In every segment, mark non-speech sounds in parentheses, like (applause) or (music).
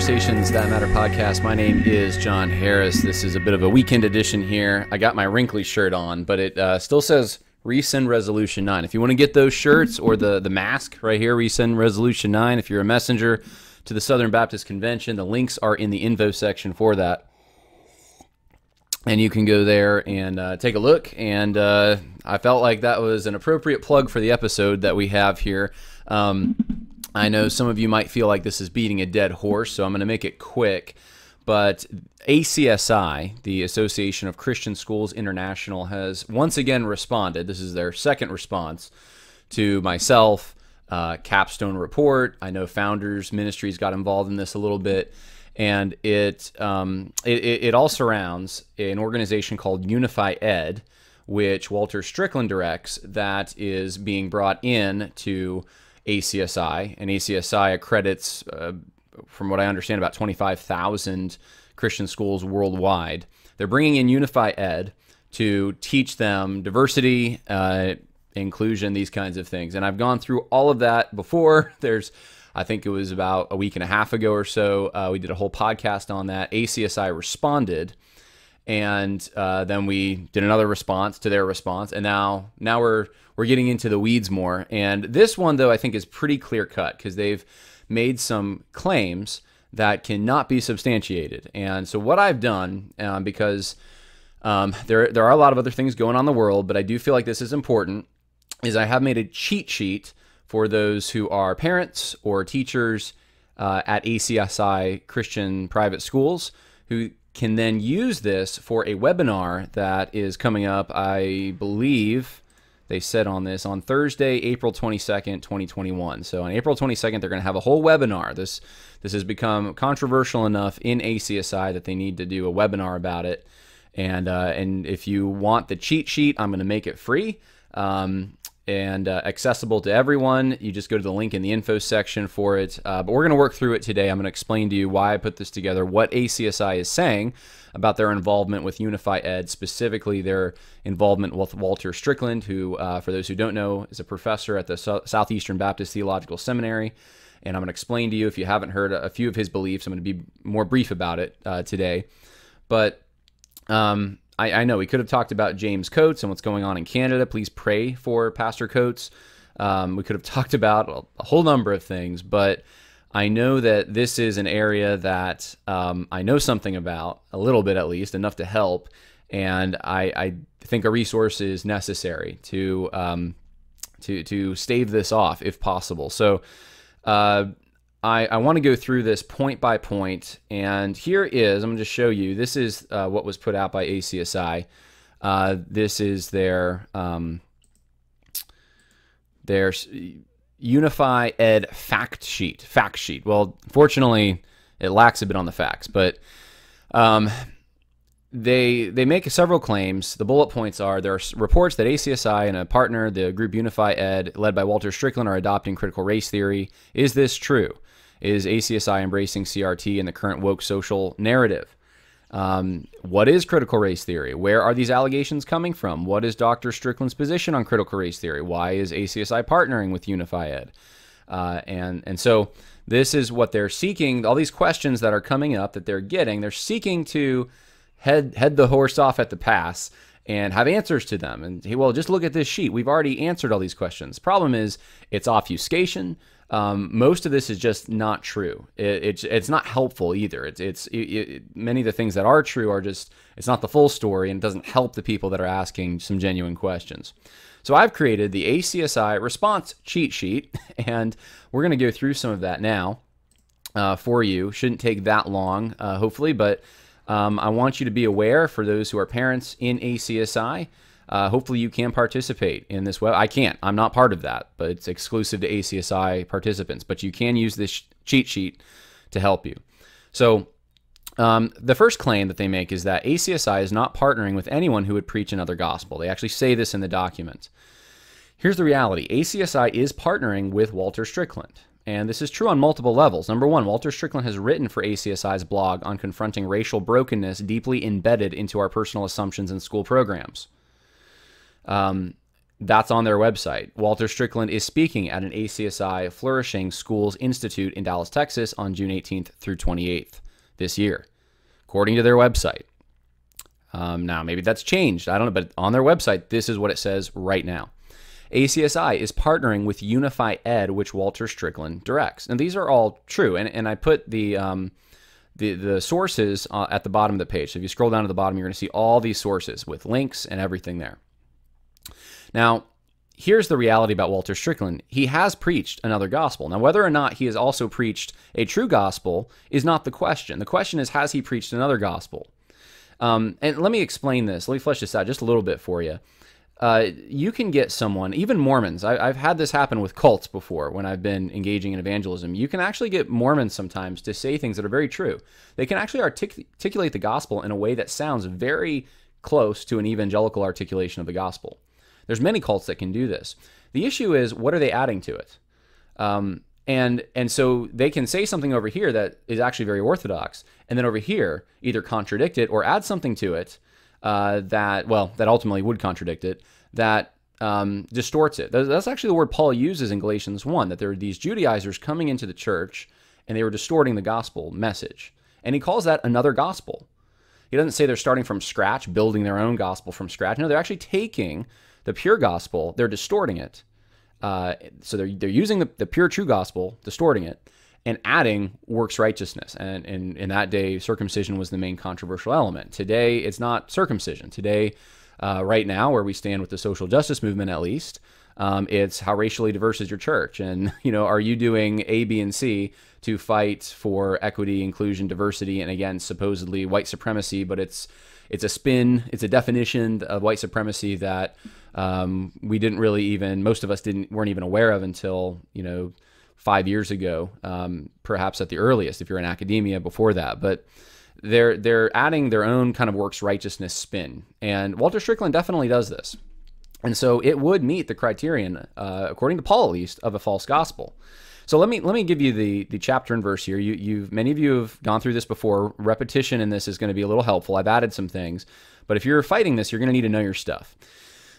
Conversations That Matter podcast. My name is Jon Harris. This is a bit of a weekend edition here. I got my wrinkly shirt on, but it uh, still says Rescind Resolution 9. If you want to get those shirts or the, the mask right here, Rescind Resolution 9, if you're a messenger to the Southern Baptist Convention, the links are in the info section for that. And you can go there and uh, take a look. And uh, I felt like that was an appropriate plug for the episode that we have here. Um, I know some of you might feel like this is beating a dead horse, so I'm going to make it quick. But ACSI, the Association of Christian Schools International, has once again responded. This is their second response to myself, uh, Capstone Report. I know Founders Ministries got involved in this a little bit. And it, um, it, it all surrounds an organization called UnifiEd, which Walter Strickland directs, that is being brought in to ACSI, and ACSI accredits, uh, from what I understand, about 25,000 Christian schools worldwide. They're bringing in UnifiEd to teach them diversity, uh, inclusion, these kinds of things. And I've gone through all of that before. (laughs) There's, I think it was about a week and a half ago or so, uh, we did a whole podcast on that. ACSI responded and uh, then we did another response to their response, and now now we're we're getting into the weeds more. And this one though I think is pretty clear cut because they've made some claims that cannot be substantiated. And so what I've done, um, because um, there there are a lot of other things going on in the world, but I do feel like this is important, is I have made a cheat sheet for those who are parents or teachers uh, at ACSI Christian private schools who can then use this for a webinar that is coming up, I believe they said on this on Thursday, April 22nd, 2021. So on April 22nd, they're going to have a whole webinar. This this has become controversial enough in ACSI that they need to do a webinar about it. And uh, and if you want the cheat sheet, I'm going to make it free. Um, and uh, accessible to everyone. You just go to the link in the info section for it. Uh, but we're going to work through it today. I'm going to explain to you why I put this together, what ACSI is saying about their involvement with UnifiEd, specifically their involvement with Walter Strickland, who, uh, for those who don't know, is a professor at the so- Southeastern Baptist Theological Seminary. And I'm going to explain to you, if you haven't heard a few of his beliefs, I'm going to be more brief about it uh, today. But um, I, I know we could have talked about James Coates and what's going on in Canada. Please pray for Pastor Coates. Um, we could have (laughs) talked about a whole number of things, but I know that this is an area that um, I know something about, a little bit at least, enough to help. And I, I think a resource is necessary to um, to to stave this off if possible. So uh, I, I want to go through this point by point, and here is I'm going to show you. This is uh, what was put out by ACSI. Uh, this is their um, their UnifiEd fact sheet. Fact sheet. Well, fortunately, it lacks a bit on the facts, but um, they they make several claims. The bullet points are there are reports that ACSI and a partner, the group UnifiEd, led by Walter Strickland, are adopting critical race theory. Is this true? Is ACSI embracing CRT in the current woke social narrative? Um, what is critical race theory? Where are these allegations coming from? What is Dr. Strickland's position on critical race theory? Why is ACSI partnering with UnifiEd? Uh, and and so this is what they're seeking. All these questions that are coming up that they're getting, they're seeking to head head the horse off at the pass and have answers to them. And hey, well, just look at this sheet. We've already answered all these questions. Problem is, it's obfuscation. Um, most of this is just not true. It, it's it's not helpful either. It's it's it, it, many of the things that are true are just it's not the full story and it doesn't help the people that are asking some genuine questions. So I've created the ACSI response cheat sheet, (laughs) and we're going to go through some of that now uh, for you. Shouldn't take that long, uh, hopefully, but um, I want you to be aware for those who are parents in ACSI uh, hopefully you can participate in this web. I can't. I'm not part of that, but it's exclusive to ACSI participants. But you can use this cheat sheet to help you. So um, the first claim that they make is that ACSI is not partnering with anyone who would preach another gospel. They actually say this in the document. Here's the reality ACSI is partnering with Walter Strickland. And this is true on multiple levels. Number one, Walter Strickland has written for ACSI's blog on confronting racial brokenness deeply embedded into our personal assumptions and school programs. Um, That's on their website. Walter Strickland is speaking at an ACSI Flourishing Schools Institute in Dallas, Texas on June 18th through 28th this year, according to their website. Um, now, maybe that's changed. I don't know, but on their website, this is what it says right now. ACSI is partnering with UnifiEd, which Walter Strickland directs. And these are all true. And, and I put the, um, the, the sources uh, at the bottom of the page. So if you scroll down to the bottom, you're going to see all these sources with links and everything there. Now, here's the reality about Walter Strickland. He has preached another gospel. Now, whether or not he has also preached a true gospel is not the question. The question is, has he preached another gospel? Um, and let me explain this. Let me flesh this out just a little bit for you. Uh, you can get someone, even Mormons. I, have had this happen with cults before when I've been engaging in evangelism. You can actually get Mormons sometimes to say things that are very true. They can actually artic- articulate the gospel in a way that sounds very close to an evangelical articulation of the gospel. There's many cults that can do this. The issue is, what are they adding to it? Um, and and so they can say something over here that is actually very orthodox, and then over here either contradict it or add something to it uh, that well that ultimately would contradict it that um, distorts it. That's actually the word Paul uses in Galatians one that there are these Judaizers coming into the church and they were distorting the gospel message, and he calls that another gospel. He doesn't say they're starting from scratch, building their own gospel from scratch. No, they're actually taking the pure gospel, they're distorting it. Uh, so they're, they're using the, the pure true gospel, distorting it, and adding works righteousness. And, in that day, circumcision was the main controversial element. Today, it's not circumcision. Today, uh, right now, where we stand with the social justice movement, at least, um, it's how racially diverse is your church, and (laughs) you know, are you doing A, B, and C to fight for equity, inclusion, diversity, and again, supposedly white supremacy? But it's it's a spin, it's a definition of white supremacy that um, we didn't really even most of us didn't weren't even aware of until you know five years ago, um, perhaps at the earliest if you're in academia before that. But they're they're adding their own kind of works righteousness spin, and Walter Strickland definitely does this. And so it would meet the criterion, uh, according to Paul at least, of a false gospel. So let me let me give you the the chapter and verse here. You you've many of you have gone through this before. Repetition in this is going to be a little helpful. I've added some things, but if you're fighting this, you're going to need to know your stuff.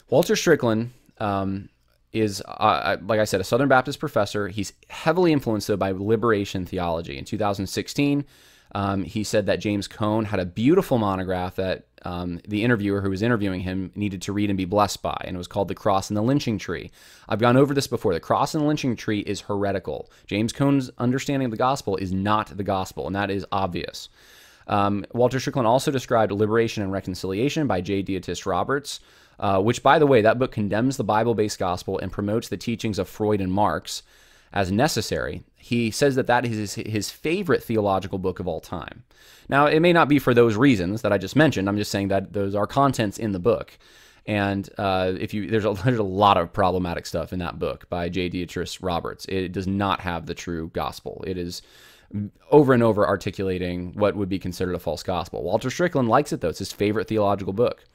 Walter Strickland um, is, uh, like I said, a Southern Baptist professor. He's heavily influenced, though, by liberation theology. In 2016, um, he said that James Cone had a beautiful monograph that um, the interviewer who was interviewing him needed to read and be blessed by, and it was called The Cross and the Lynching Tree. I've gone over this before. The Cross and the Lynching Tree is heretical. James Cone's understanding of the gospel is not the gospel, and that is obvious. Um, Walter Strickland also described Liberation and Reconciliation by J. Deotis Roberts uh, which, by the way, that book condemns the Bible based gospel and promotes the teachings of Freud and Marx as necessary. He says that that is his favorite theological book of all time. Now, it may not be for those reasons that I just mentioned. I'm just saying that those are contents in the book. And uh, if you there's a, (laughs) there's a lot of problematic stuff in that book by J. Deotis Roberts. It does not have the true gospel. It is over and over articulating what would be considered a false gospel. Walter Strickland likes it though; it's his favorite theological book.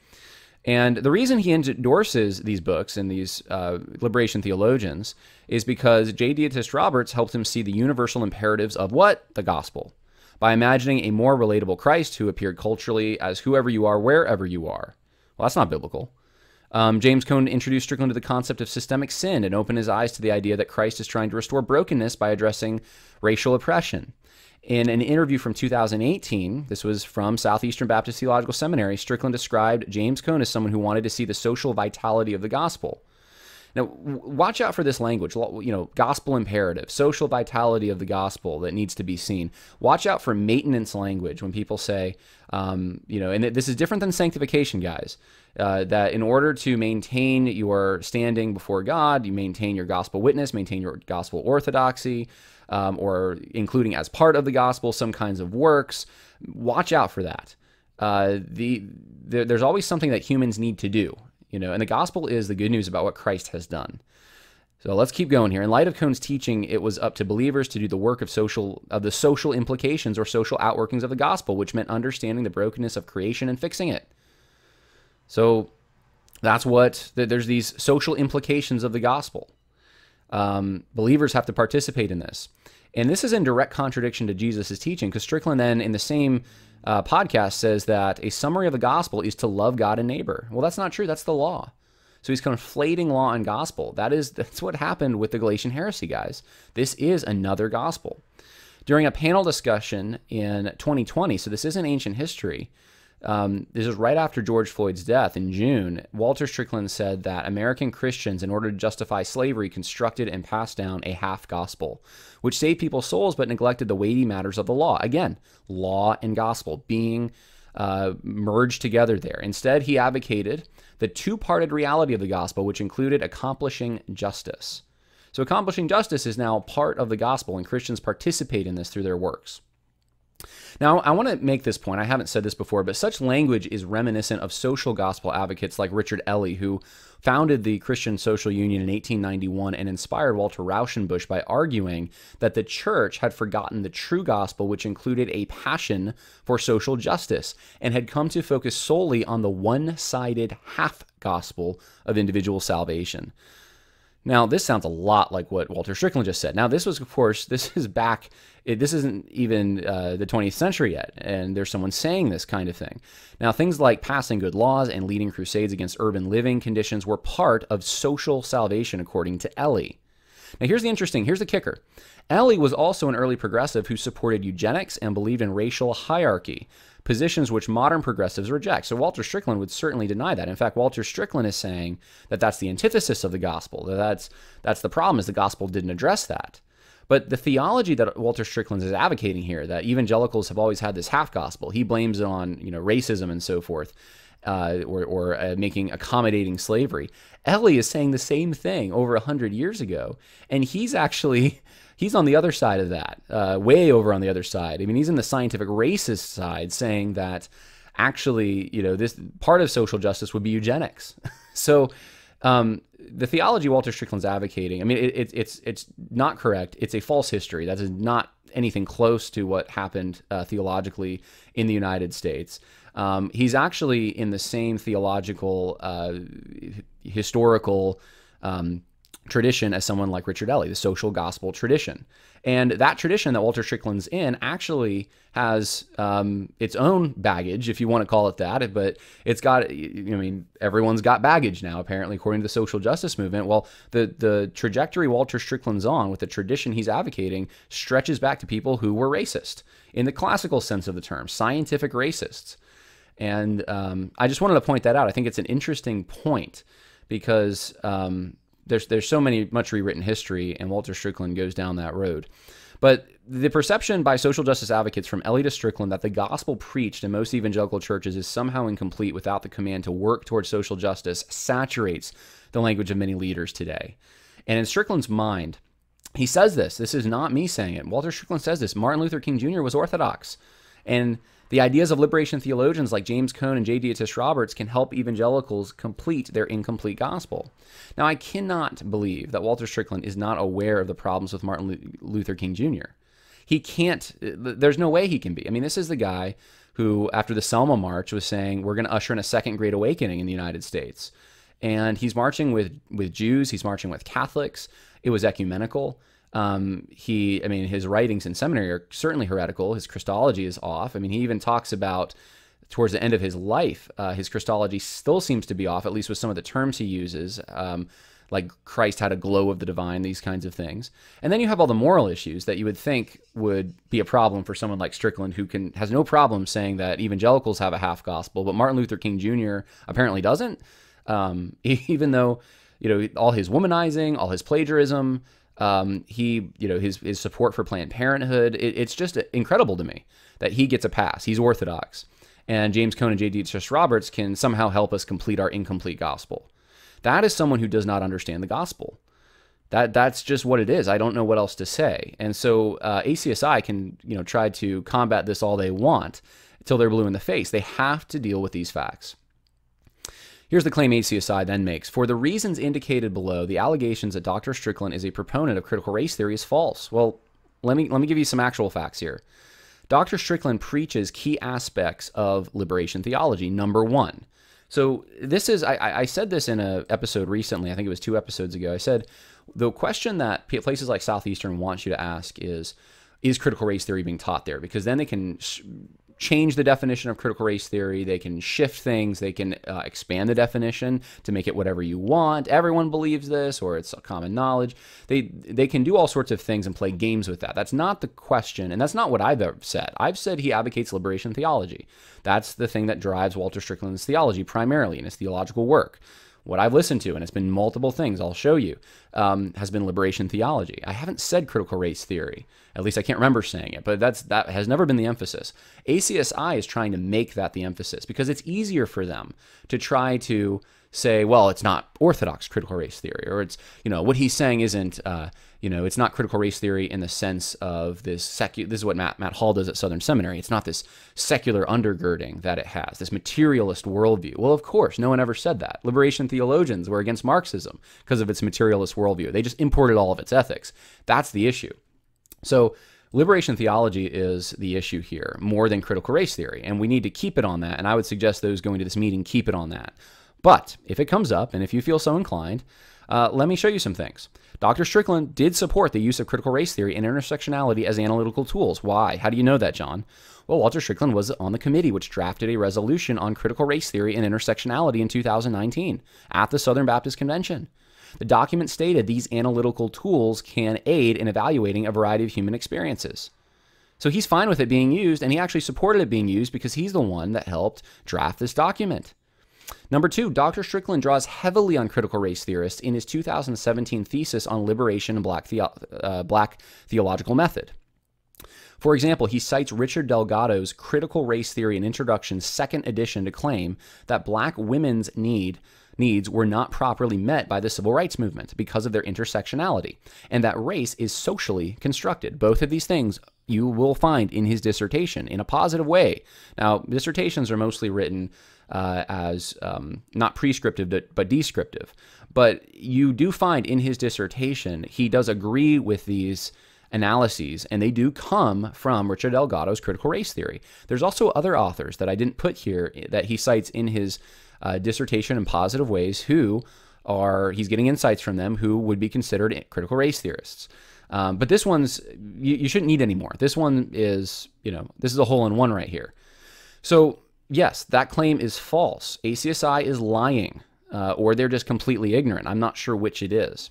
And the reason he endorses these books and these uh, liberation theologians is because J. Deotis Roberts helped him see the universal imperatives of what? The gospel. By imagining a more relatable Christ who appeared culturally as whoever you are, wherever you are. Well, that's not biblical. Um, James Cone introduced Strickland to the concept of systemic sin and opened his eyes to the idea that Christ is trying to restore brokenness by addressing racial oppression. In an interview from 2018, this was from Southeastern Baptist Theological Seminary, Strickland described James Cone as someone who wanted to see the social vitality of the gospel. Now, watch out for this language, you know, gospel imperative, social vitality of the gospel that needs to be seen. Watch out for maintenance language when people say, um, you know, and this is different than sanctification, guys, uh, that in order to maintain your standing before God, you maintain your gospel witness, maintain your gospel orthodoxy, um, or including as part of the gospel some kinds of works. Watch out for that. Uh, the, the there's always something that humans need to do, you know, and the gospel is the good news about what Christ has done. So let's keep going here. In light of Cone's teaching, it was up to believers to do the work of social of the social implications or social outworkings of the gospel, which meant understanding the brokenness of creation and fixing it. So that's what there's these social implications of the gospel. Um, believers have to participate in this. And this is in direct contradiction to Jesus' teaching because Strickland then in the same uh, podcast says that a summary of the gospel is to love God and neighbor. Well, that's not true. That's the law. So he's conflating law and gospel. That is (laughs) that's what happened with the Galatian heresy, guys. This is another gospel. During a panel discussion in 2020, so this isn't ancient history, um, this is right after George Floyd's death in June. Walter Strickland said that American Christians, in order to justify slavery, constructed and passed down a half gospel, which saved people's souls but neglected the weighty matters of the law. Again, law and gospel being uh, merged together there. Instead, he advocated the two parted reality of the gospel, which included accomplishing justice. So, accomplishing justice is now part of the gospel, and Christians participate in this through their works. Now, I want to make this point. I haven't said this before, but such language is reminiscent of social gospel advocates like Richard Ely, who founded the Christian Social Union in 1891 and inspired Walter Rauschenbusch by arguing that the church had forgotten the true gospel, which included a passion for social justice, and had come to focus solely on the one sided half gospel of individual salvation. Now, this sounds a lot like what Walter Strickland just said. Now, this was, of course, (laughs) this is back, it, this isn't even uh, the 20th century yet, and there's someone saying this kind of thing. Now, things like passing good laws and leading crusades against urban living conditions were part of social salvation, according to Ely. Now, here's the interesting, here's the kicker. Ely was also an early progressive who supported eugenics and believed in racial hierarchy positions which modern progressives reject. So Walter Strickland would certainly deny that. In fact, Walter Strickland is saying that that's the antithesis of the gospel. That that's that's the problem is the gospel didn't address that. But the theology that Walter Strickland is advocating here, that evangelicals have always had this half gospel, he blames it on you know racism and so forth, uh, or, or uh, making accommodating slavery. Ely is saying the same thing over a hundred years ago, and he's actually he's on the other side of that, uh, way over on the other side. I mean, he's in the scientific racist side, saying that actually, you know, this part of social justice would be eugenics. (laughs) so, um, the theology Walter Strickland's advocating, I mean, it, it, it's it's not correct. It's a false history. That is not anything close to what happened uh, theologically in the United States. Um, he's actually in the same theological, uh, historical. Um, tradition as someone like Richard Ely, the social gospel tradition. And that tradition that Walter Strickland's in actually has um, its own baggage, if you want to call it that. But it's got, I mean, everyone's got baggage now, apparently, according to the social justice movement. Well, the, the trajectory Walter Strickland's on with the tradition he's advocating stretches back to people who were racist in the classical sense of the term, scientific racists. And um, I just wanted to point that out. I think it's an interesting point because um, there's there's so many much rewritten history, and Walter Strickland goes down that road. But the perception by social justice advocates from Ely to Strickland that the gospel preached in most evangelical churches is somehow incomplete without the command to work towards social justice saturates the language of many leaders today. And in Strickland's mind, he says this. This is not me saying it. Walter Strickland says this. Martin Luther King Jr. was Orthodox. And the ideas of liberation theologians like James Cone and J. Deotis Roberts can help evangelicals complete their incomplete gospel. Now, I cannot believe that Walter Strickland is not aware of the problems with Martin Luther King Jr. He can't, there's no way he can be. I mean, this is the guy who, after the Selma March, was saying, we're going to usher in a second great awakening in the United States. And he's marching with, with Jews, he's marching with Catholics. It was ecumenical. Um, he, I mean, his writings in seminary are certainly heretical. His Christology is off. I mean, he even talks about towards the end of his life, uh, his Christology still seems to be off, at least with some of the terms he uses, um, like Christ had a glow of the divine, these kinds of things. And then you have all the moral issues that you would think would be a problem for someone like Strickland, who can has no problem saying that evangelicals have a half gospel, but Martin Luther King Jr. apparently doesn't. Um, (laughs) even though you know all his womanizing, all his plagiarism, um, he, you know, his his support for Planned Parenthood. It, it's just incredible to me that he gets a pass. He's Orthodox, and James Cone and J. Deotis Roberts can somehow help us complete our incomplete gospel. That is someone who does not understand the gospel. That that's just what it is. I don't know what else to say. And so uh, ACSI can you know try to combat this all they want until they're blue in the face. They have to deal with these facts. Here's the claim ACSI then makes. For the reasons indicated below, the allegations that Dr. Strickland is a proponent of critical race theory is false. Well, let me let me give you some actual facts here. Dr. Strickland preaches key aspects of liberation theology. Number one. So this is I, I said this in an episode recently. I think it was two episodes ago. I said the question that places like Southeastern want you to ask is, is critical race theory being taught there? Because then they can change the definition of critical race theory. They can shift things. They can uh, expand the definition to make it whatever you want. Everyone believes this, or it's common knowledge. They they can do all sorts of things and play games with that. That's not the question, and that's not what I've ever said. I've said he advocates liberation theology. That's the thing that drives Walter Strickland's theology primarily in his theological work what I've listened to, and it's been multiple things, I'll show you, um, has been liberation theology. I haven't said critical race theory. At least I can't remember saying it, but that's that has never been the emphasis. ACSI is trying to make that the emphasis because it's easier for them to try to say, well, it's not orthodox critical race theory, or it's, you know, what he's saying isn't, uh, you know, it's not critical race theory in the sense of this secular, this is what Matt, Matt Hall does at Southern Seminary. It's not this secular undergirding that it has, this materialist worldview. Well, of course, no one ever said that. Liberation theologians were against Marxism because of its materialist worldview. They just imported all of its ethics. That's the issue. So, Liberation theology is the issue here more than critical race theory, and we need to keep it on that. And I would suggest those going to this meeting keep it on that. But if it comes up, and if you feel so inclined, uh, let me show you some things. Dr. Strickland did support the use of critical race theory and intersectionality as analytical tools. Why? How do you know that, John? Well, Walter Strickland was on the committee which drafted a resolution on critical race theory and intersectionality in 2019 at the Southern Baptist Convention. The document stated these analytical tools can aid in evaluating a variety of human experiences. So he's fine with it being used, and he actually supported it being used because he's the one that helped draft this document. Number two, Dr. Strickland draws heavily on critical race theorists in his 2017 thesis on liberation and black, the- uh, black theological method. For example, he cites Richard Delgado's Critical Race Theory and Introduction second edition to claim that black women's need needs were not properly met by the civil rights movement because of their intersectionality, and that race is socially constructed. Both of these things you will find in his dissertation in a positive way. Now, dissertations are mostly written uh, as um, not prescriptive but descriptive. But you do find in his dissertation, he does agree with these analyses, and they do come from Richard Delgado's critical race theory. There's also other authors that I didn't put here that he cites in his uh, dissertation in positive ways who are, he's getting insights from them who would be considered critical race theorists. Um, but this one's, you, you shouldn't need any more. This one is, you know, this is a hole in one right here. So yes, that claim is false. ACSI is lying, uh, or they're just completely ignorant. I'm not sure which it is.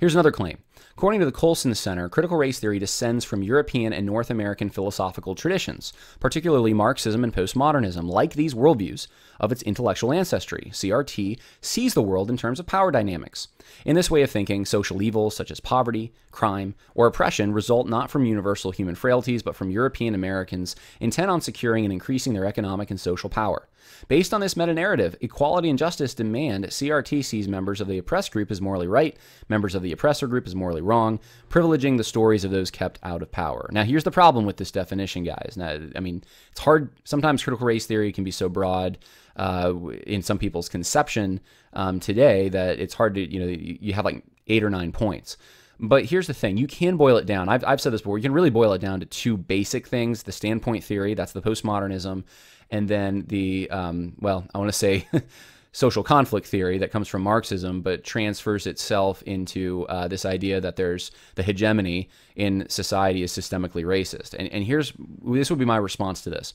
Here's another claim. According to the Colson Center, critical race theory descends from European and North American philosophical traditions, particularly Marxism and postmodernism. Like these worldviews of its intellectual ancestry, CRT sees the world in terms of power dynamics. In this way of thinking, social evils such as poverty, crime, or oppression result not from universal human frailties, but from European Americans intent on securing and increasing their economic and social power. Based on this meta narrative, equality and justice demand CRT sees members of the oppressed group as morally right, members of the oppressor group as morally wrong, privileging the stories of those kept out of power. Now, here's the problem with this definition, guys. Now, I mean, it's hard. Sometimes critical race theory can be so broad uh, in some people's conception um, today that it's hard to, you know, you have like eight or nine points. But here's the thing you can boil it down. I've, I've said this before. You can really boil it down to two basic things the standpoint theory, that's the postmodernism, and then the, um, well, I want to say, (laughs) social conflict theory that comes from Marxism, but transfers itself into uh, this idea that there's the hegemony in society is systemically racist. And, and here's this would be my response to this.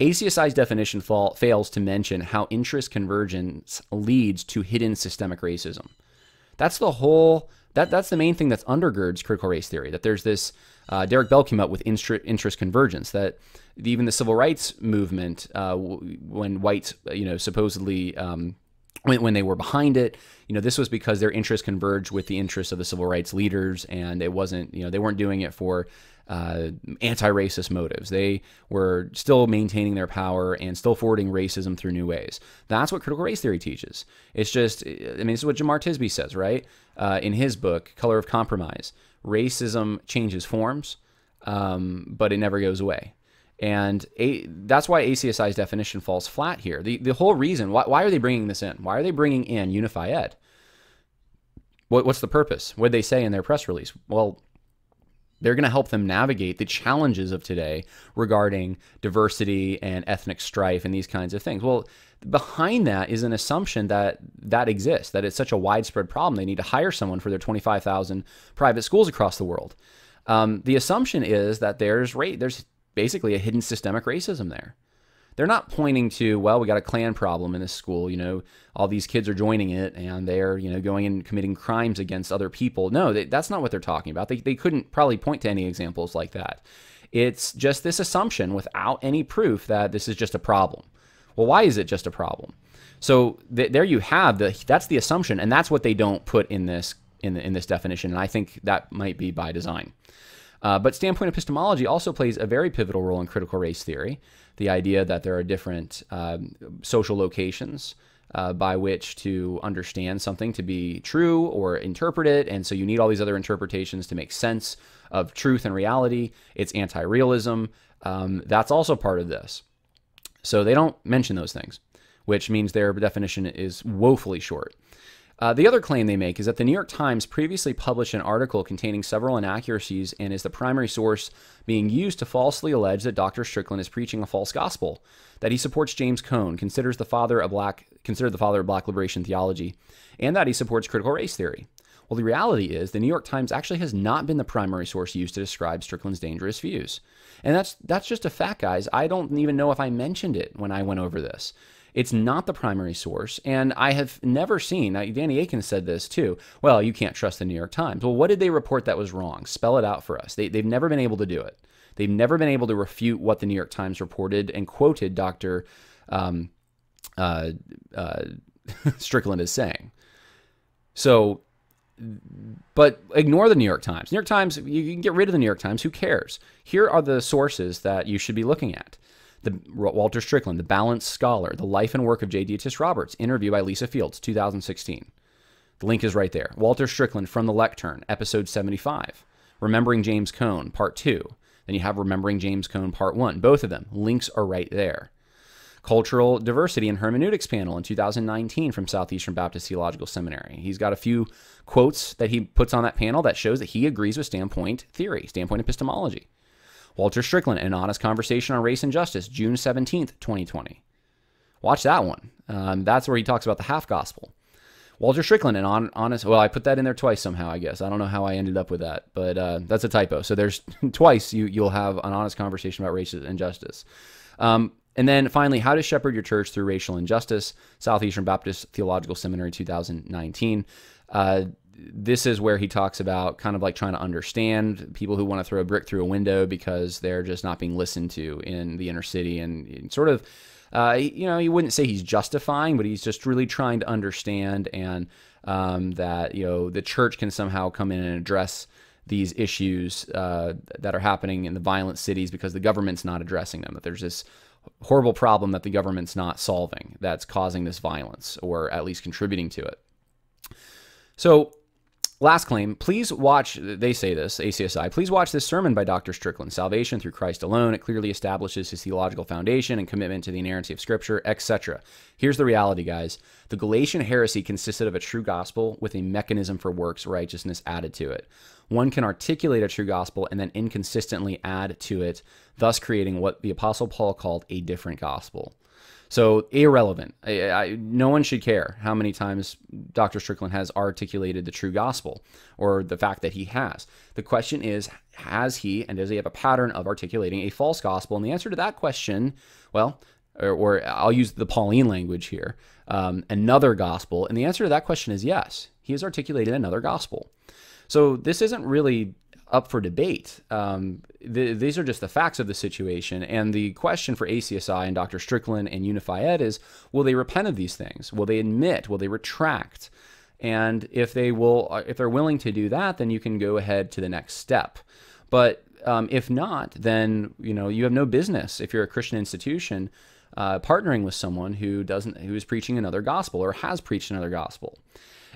ACSI's definition fall, fails to mention how interest convergence leads to hidden systemic racism. That's the whole that that's the main thing that undergirds critical race theory. That there's this uh, Derek Bell came up with interest convergence. That even the civil rights movement, uh, when whites, you know, supposedly um, when, when they were behind it, you know, this was because their interests converged with the interests of the civil rights leaders, and it wasn't, you know, they weren't doing it for uh, anti-racist motives. They were still maintaining their power and still forwarding racism through new ways. That's what critical race theory teaches. It's just, I mean, this is what Jemar Tisby says, right? Uh, in his book, Color of Compromise. Racism changes forms, um, but it never goes away. And a, that's why ACSI's definition falls flat here. The, the whole reason, why, why are they bringing this in? Why are they bringing in UnifiEd? What, what's the purpose? What did they say in their press release? Well, they're going to help them navigate the challenges of today regarding diversity and ethnic strife and these kinds of things. Well, behind that is an assumption that that exists, that it's such a widespread problem. They need to hire someone for their 25,000 private schools across the world. Um, the assumption is that there's rate, there's basically a hidden systemic racism there. They're not pointing to, well, we got a Klan problem in this school. You know, all these kids are joining it and they're, you know, going and committing crimes against other people. No, they, that's not what they're talking about. They, they couldn't probably point to any examples like that. It's just this assumption without any proof that this is just a problem. Well, why is it just a problem? So th- there you have the that's the assumption, and that's what they don't put in this in, the, in this definition. And I think that might be by design. Uh, but standpoint epistemology also plays a very pivotal role in critical race theory. The idea that there are different um, social locations uh, by which to understand something to be true or interpret it. And so you need all these other interpretations to make sense of truth and reality. It's anti realism. Um, that's also part of this. So they don't mention those things, which means their definition is woefully short. Uh, the other claim they make is that the New York Times previously published an article containing several inaccuracies and is the primary source being used to falsely allege that Dr. Strickland is preaching a false gospel, that he supports James Cone, considers the father of black considered the father of black liberation theology, and that he supports critical race theory. Well, the reality is the New York Times actually has not been the primary source used to describe Strickland's dangerous views. And that's that's just a fact, guys. I don't even know if I mentioned it when I went over this. It's not the primary source. And I have never seen, Danny Akin said this too, well, you can't trust the New York Times. Well, what did they report that was wrong? Spell it out for us. They, they've never been able to do it. They've never been able to refute what the New York Times reported and quoted Dr. Um, uh, uh, (laughs) Strickland is saying. So, but ignore the New York Times. New York Times, you can get rid of the New York Times. Who cares? Here are the sources that you should be looking at the Walter Strickland, The Balanced Scholar, The Life and Work of J. Deotis Roberts, interview by Lisa Fields, 2016. The link is right there. Walter Strickland from the Lectern, episode 75. Remembering James Cone, part 2. Then you have Remembering James Cone, part 1. Both of them. Links are right there. Cultural Diversity and Hermeneutics panel in 2019 from Southeastern Baptist Theological Seminary. He's got a few quotes that he puts on that panel that shows that he agrees with standpoint theory, standpoint epistemology. Walter Strickland, An Honest Conversation on Race and Justice, June 17th, 2020. Watch that one. Um, that's where he talks about the half gospel. Walter Strickland, an on, honest. Well, I put that in there twice somehow. I guess I don't know how I ended up with that, but uh, that's a typo. So there's (laughs) twice you you'll have an honest conversation about race and justice. Um, and then finally, how to shepherd your church through racial injustice. Southeastern Baptist Theological Seminary, 2019. Uh, this is where he talks about kind of like trying to understand people who want to throw a brick through a window because they're just not being listened to in the inner city and, sort of uh, you know, you wouldn't say he's justifying, but he's just really trying to understand and um, that you know the church can somehow come in and address these issues uh, that are happening in the violent cities because the government's not addressing them. That there's this horrible problem that the government's not solving that's causing this violence or at least contributing to it. So Last claim, please watch, they say this, ACSI, please watch this sermon by Dr. Strickland, Salvation Through Christ Alone. It clearly establishes his theological foundation and commitment to the inerrancy of Scripture, etc. Here's the reality, guys. The Galatian heresy consisted of a true gospel with a mechanism for works righteousness added to it. One can articulate a true gospel and then inconsistently add to it, thus creating what the Apostle Paul called a different gospel. So irrelevant. I, I, no one should care how many times Dr. Strickland has articulated the true gospel or the fact that he has. The question is, has he and does he have a pattern of articulating a false gospel? And the answer to that question, well, or, or I'll use the Pauline language here, um, another gospel. And the answer to that question is yes. He has articulated another gospel. So this isn't really up for debate. Um, th- these are just the facts of the situation. And the question for ACSI and Dr. Strickland and UnifiEd is will they repent of these things? Will they admit? Will they retract? And if they will, uh, if they're willing to do that, then you can go ahead to the next step. But um, if not, then you know you have no business if you're a Christian institution uh, partnering with someone who doesn't, who is preaching another gospel or has preached another gospel.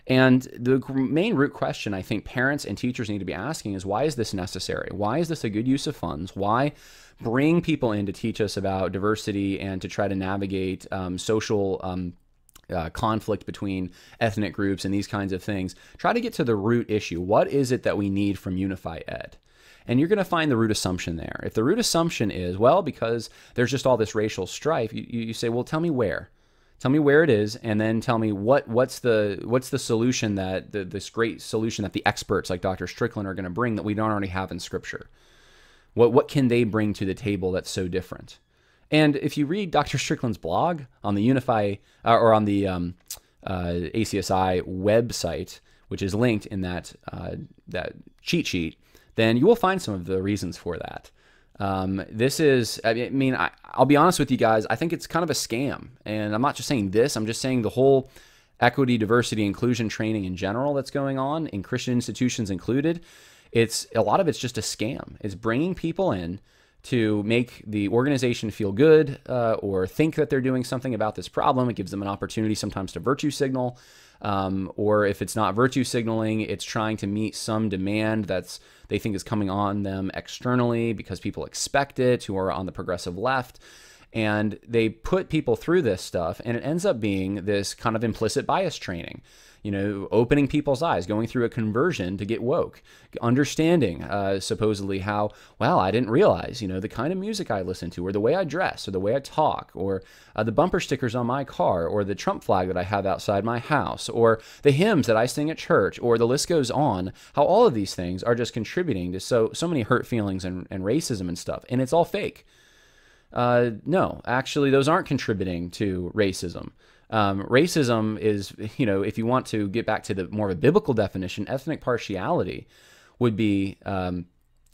And the main root question I think parents and teachers need to be asking is why is this necessary? Why is this a good use of funds? Why bring people in to teach us about diversity and to try to navigate um, social um, uh, conflict between ethnic groups and these kinds of things? Try to get to the root issue. What is it that we need from UnifiEd? And you're going to find the root assumption there. If the root assumption is, well, because there's just all this racial strife, you, you say, well, tell me where. Tell me where it is, and then tell me what what's the what's the solution that the, this great solution that the experts like Dr. Strickland are going to bring that we don't already have in Scripture. What what can they bring to the table that's so different? And if you read Dr. Strickland's blog on the Unify uh, or on the um, uh, ACSI website, which is linked in that uh, that cheat sheet, then you will find some of the reasons for that. Um, this is, I mean, I, will be honest with you guys. I think it's kind of a scam, and I'm not just saying this. I'm just saying the whole equity, diversity, inclusion training in general that's going on in Christian institutions included. It's a lot of it's just a scam. It's bringing people in to make the organization feel good uh, or think that they're doing something about this problem. It gives them an opportunity sometimes to virtue signal. Um, or if it's not virtue signaling, it's trying to meet some demand that's they think is coming on them externally because people expect it who are on the progressive left. And they put people through this stuff, and it ends up being this kind of implicit bias training you know, opening people's eyes, going through a conversion to get woke, understanding uh, supposedly how, well, I didn't realize, you know, the kind of music I listen to, or the way I dress, or the way I talk, or uh, the bumper stickers on my car, or the Trump flag that I have outside my house, or the hymns that I sing at church, or the list goes on, how all of these things are just contributing to so, so many hurt feelings and, and racism and stuff. And it's all fake. Uh, no, actually, those aren't contributing to racism. Um, racism is, (laughs) you know, if you want to get back to the more of a biblical definition, ethnic partiality would be um,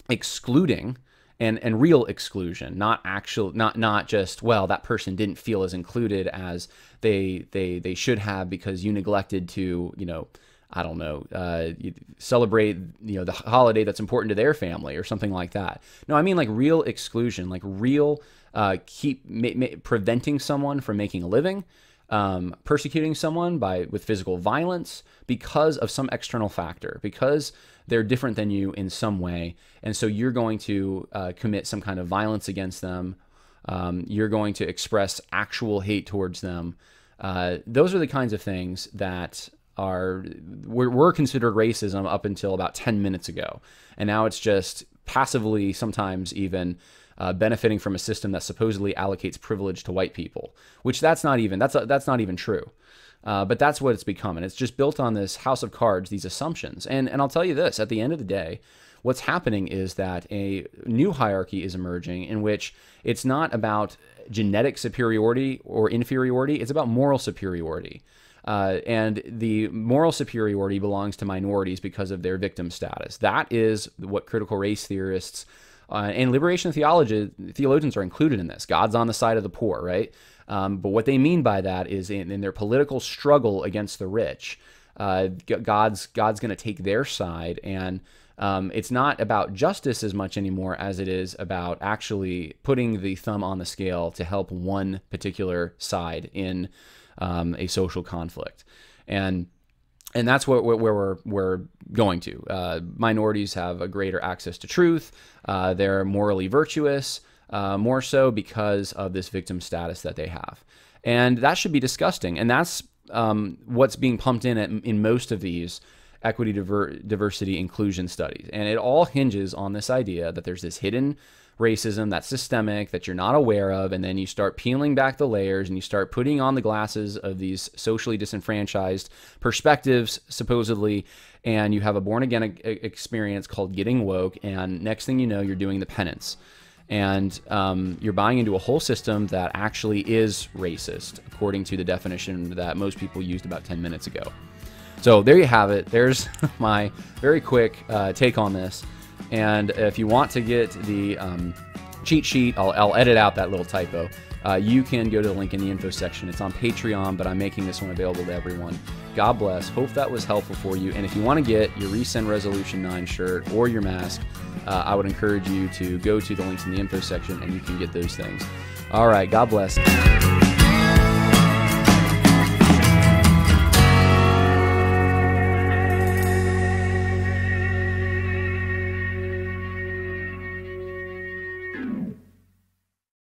excluding and and real exclusion, not actual, not not just well that person didn't feel as included as they they they should have because you neglected to you know I don't know, uh, celebrate you know the holiday that's important to their family or something like that. No, I mean like real exclusion, like real uh, keep ma- ma- preventing someone from making a living, um, persecuting someone by with physical violence because of some external factor, because they're different than you in some way, and so you're going to uh, commit some kind of violence against them. Um, you're going to express actual hate towards them. Uh, those are the kinds of things that are were, were considered racism up until about 10 minutes ago, and now it's just passively, sometimes even uh, benefiting from a system that supposedly allocates privilege to white people, which that's not even that's a, that's not even true. Uh, but that's what it's become, and it's just built on this house of cards, these assumptions. And and I'll tell you this: at the end of the day, what's happening is that a new hierarchy is emerging in which it's not about genetic superiority or inferiority; it's about moral superiority. Uh, and the moral superiority belongs to minorities because of their victim status. That is what critical race theorists uh, and liberation theology, theologians are included in this. God's on the side of the poor, right? Um, but what they mean by that is in, in their political struggle against the rich, uh, God's God's going to take their side, and um, it's not about justice as much anymore as it is about actually putting the thumb on the scale to help one particular side in um, a social conflict, and and that's what, where we're, we're going to. Uh, minorities have a greater access to truth. Uh, they're morally virtuous, uh, more so because of this victim status that they have. And that should be disgusting. And that's um, what's being pumped in at, in most of these equity, diver, diversity, inclusion studies. And it all hinges on this idea that there's this hidden racism that's systemic that you're not aware of and then you start peeling back the layers and you start putting on the glasses of these socially disenfranchised perspectives supposedly and you have a born again experience called getting woke and next thing you know you're doing the penance. And um, you're buying into a whole system that actually is racist according to the definition that most people used about 10 minutes ago. So there you have it. There's (laughs) my very quick uh, take on this and if you want to get the um, cheat sheet, I'll, I'll, edit out that little typo. Uh, you can go to the link in the info section. It's on Patreon, but I'm making this one available to everyone. God bless. Hope that was helpful for you. And if you want to get your Rescind Resolution 9 shirt or your mask, uh, I would encourage you to go to the links in the info section and you can get those things. All right. God bless.